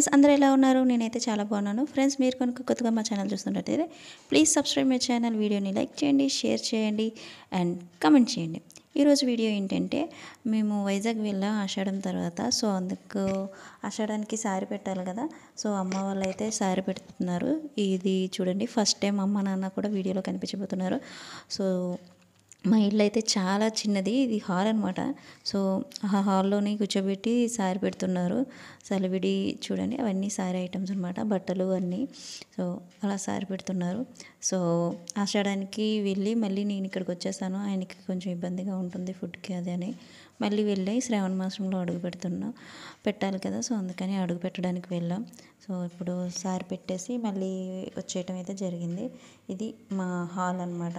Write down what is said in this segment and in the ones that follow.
Friends అందరూ ఎలా ఉన్నారు? నేనైతే చాలా బాగున్నాను. ఫ్రెండ్స్ మీరు కనుక కొత్తగా మా ఛానల్ చూస్తున్నట్టయితే ప్లీజ్ సబ్స్క్రైబ్ మై ఛానల్. వీడియోని లైక్ చేయండి షేర్ చేయండి అండ్ కమెంట్ చేయండి. ఈరోజు వీడియో ఏంటంటే మేము వైజాగ్ వెళ్ళాం ఆషాఢం తర్వాత. సో అందుకు ఆషాఢానికి సారీ పెట్టాలి కదా. సో అమ్మ వాళ్ళు అయితే సారీ పెడుతున్నారు. ఇది చూడండి ఫస్ట్ టైం అమ్మ నాన్న కూడా వీడియోలో కనిపించబోతున్నారు. సో మా ఇల్లు అయితే చాలా చిన్నది ఇది హాల్ అనమాట సో ఆ హాల్లోని కూర్చోబెట్టి సారీ పెడుతున్నారు. సెలవిడి చూడండి అవన్నీ సారీ ఐటమ్స్ అనమాట బట్టలు అన్నీ. సో అలా సారీ పెడుతున్నారు. సో ఆషాఢానికి వెళ్ళి మళ్ళీ నేను ఇక్కడికి వచ్చేసాను ఆయనకి కొంచెం ఇబ్బందిగా ఉంటుంది ఫుడ్కి అది అని. మళ్ళీ వెళ్ళి శ్రావణ మాసంలో అడుగు పెడుతున్నాం. పెట్టాలి కదా సో అందుకని అడుగు పెట్టడానికి వెళ్ళాం. సో ఇప్పుడు సారి పెట్టేసి మళ్ళీ వచ్చేయటం అయితే జరిగింది. ఇది మా హాల్ అనమాట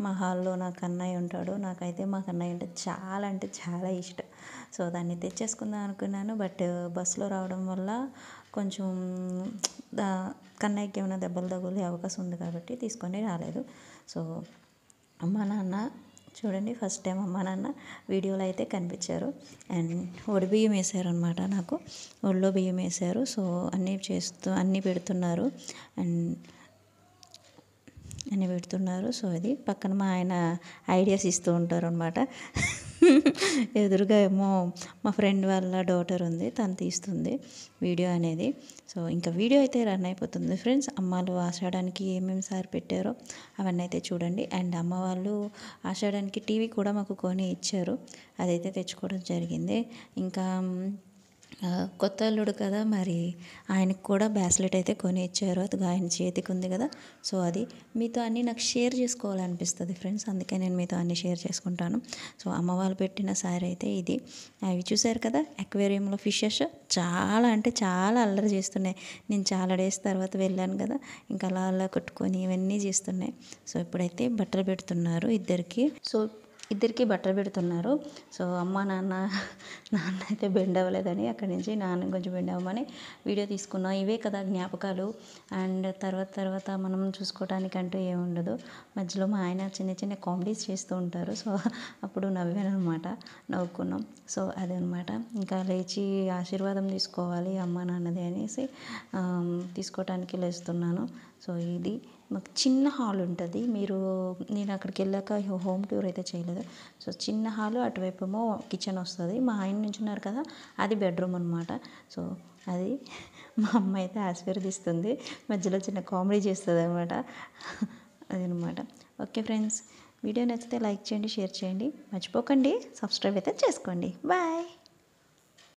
మా హాల్లో నాకు అన్నయ్య ఉంటాడు. నాకైతే మా అన్నయ్య అంటే చాలా అంటే చాలా ఇష్టం. సో దాన్ని తెచ్చేసుకుందాం అనుకున్నాను. బట్ బస్సులో రావడం వల్ల కొంచెం దా కన్నయ్యకి ఏమైనా దెబ్బలు తగిలే అవకాశం ఉంది కాబట్టి తీసుకొని రాలేదు. సో మా నాన్న చూడండి ఫస్ట్ టైం అమ్మ నాన్న వీడియోలో అయితే కనిపించారు. అండ్ ఒడి బియ్యం వేసారు అనమాట నాకు. ఒళ్ళో బియ్యం వేసారు. సో అన్నీ చేస్తూ అన్నీ పెడుతున్నారు. అండ్ అన్నీ పెడుతున్నారు. సో అది పక్కన మా ఆయన ఐడియాస్ ఇస్తూ ఉంటారు అనమాట ఎదురుగా ఏమో మా ఫ్రెండ్ వాళ్ళ డాటర్ ఉంది తను తీస్తుంది వీడియో అనేది. సో ఇంకా వీడియో అయితే రన్ అయిపోతుంది. ఫ్రెండ్స్ అమ్మాలు ఆషాఢానికి ఏమేమి సార్ పెట్టారో అవన్నీ అయితే చూడండి. అండ్ అమ్మ వాళ్ళు ఆషాఢానికి టీవీ కూడా మాకు కొని ఇచ్చారు. అదైతే తెచ్చుకోవడం జరిగింది. ఇంకా కొత్త అల్లుడు కదా మరి ఆయనకు కూడా బ్రాస్లెట్ అయితే కొని ఇచ్చారు అది ఆయన చేతికి ఉంది కదా. సో అది మీతో అన్నీ నాకు షేర్ చేసుకోవాలనిపిస్తుంది ఫ్రెండ్స్ అందుకే నేను మీతో అన్నీ షేర్ చేసుకుంటాను. సో అమ్మ వాళ్ళు పెట్టిన సారీ అయితే ఇది. అవి చూసారు కదా అక్వేరియంలో ఫిషెస్ చాలా అంటే చాలా అల్లరి చేస్తున్నాయి. నేను చాలా డేస్ తర్వాత వెళ్ళాను కదా ఇంకా అలా అలా కొట్టుకొని ఇవన్నీ చేస్తున్నాయి. సో ఇప్పుడైతే బట్టలు పెడుతున్నారు ఇద్దరికి. సో ఇద్దరికీ బట్టలు పెడుతున్నారు. సో అమ్మ నాన్న నాన్న అయితే బెండ్ అవ్వలేదని అక్కడి నుంచి నాన్న కొంచెం బెండ్ అవ్వమని వీడియో తీసుకున్నాం. ఇవే కదా జ్ఞాపకాలు. అండ్ తర్వాత తర్వాత మనం చూసుకోవటానికంటూ ఏముండదు మధ్యలో మా ఆయన చిన్న చిన్న కామెడీస్ చేస్తూ ఉంటారు. సో అప్పుడు నవ్వాను అనమాట నవ్వుకున్నాం. సో అదనమాట. ఇంకా లేచి ఆశీర్వాదం తీసుకోవాలి అమ్మ నాన్నది అనేసి తీసుకోవటానికి లేస్తున్నాను. సో ఇది. మాకు చిన్న హాల్ ఉంటుంది. మీరు నేను అక్కడికి వెళ్ళాక హోమ్ టూర్ అయితే చేయలేదు. సో చిన్న హాల్ అటువైపు ఏమో కిచెన్ వస్తుంది. మా ఆయన నుంచున్నారు కదా అది బెడ్రూమ్ అనమాట సో అది మా అమ్మ అయితే ఆశీర్వదిస్తుంది. మధ్యలో చిన్న కామెడీ చేస్తుంది అనమాట అదనమాట ఓకే ఫ్రెండ్స్ వీడియో నచ్చితే లైక్ చేయండి షేర్ చేయండి. మర్చిపోకండి. సబ్స్క్రైబ్ అయితే చేసుకోండి. బాయ్.